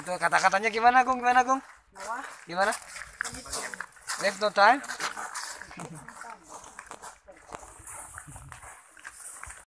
Itu kata-katanya gimana, Gung? Gimana, Gung? Gimana? Left no time?